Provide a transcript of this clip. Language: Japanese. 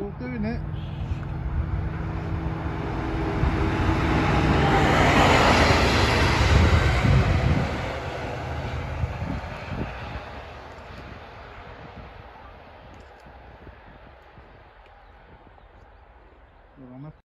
Yok evine. Rahmet.